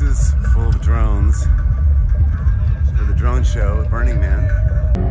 boxes full of drones for the drone show at Burning Man.